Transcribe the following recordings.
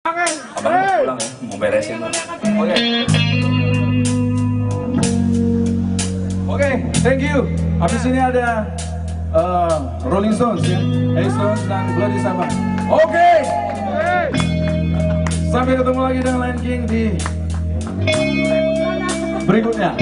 Abang mau ya, mau beresin. Oke. Oke, thank you. Habis ini ada eh, Rolling Stones ya. Rolling Stones dan Bloody Sabbath. Oke. Sampai ketemu lagi dengan Lion King di berikutnya.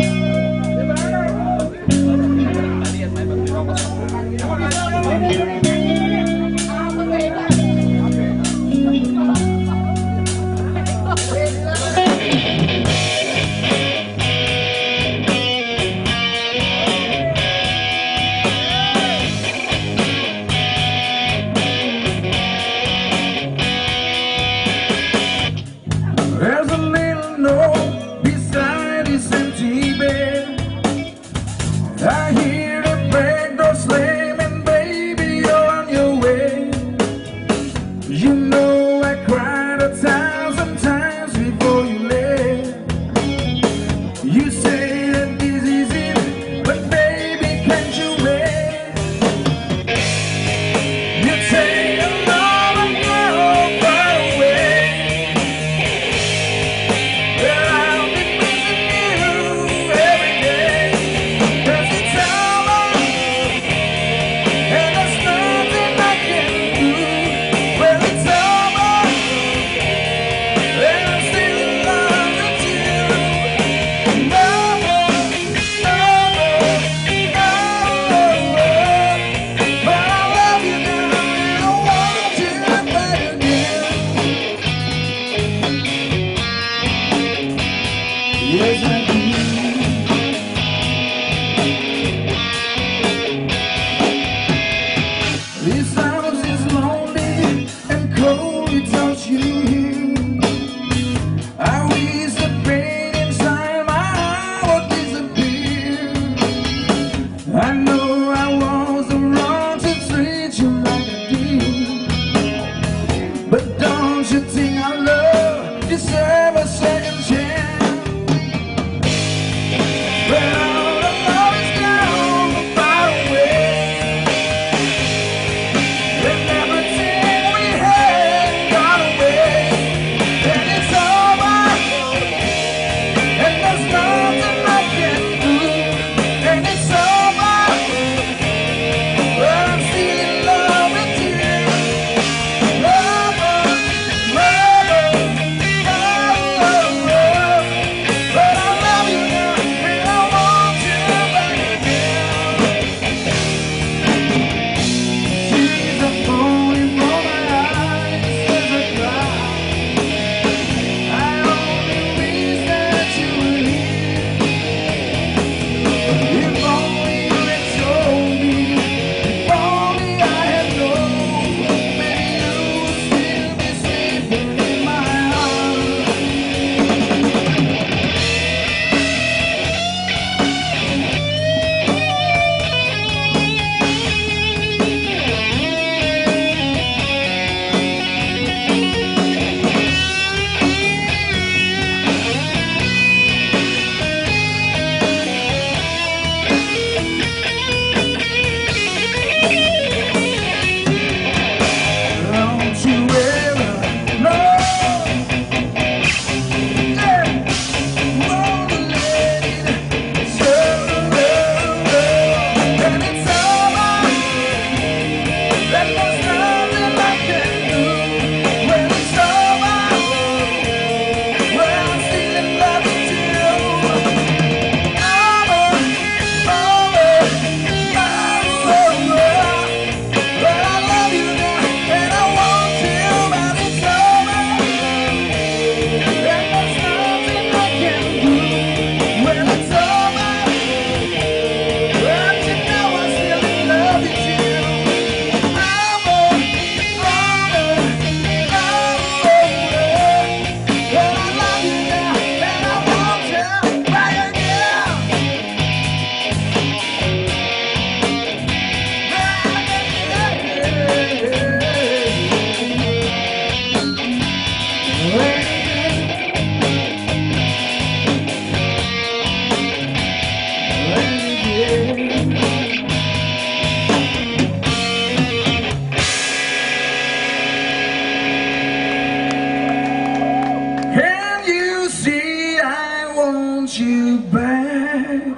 want you back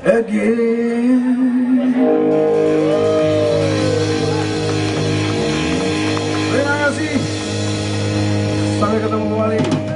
again. Terima kasih. Sampai ketemu kembali.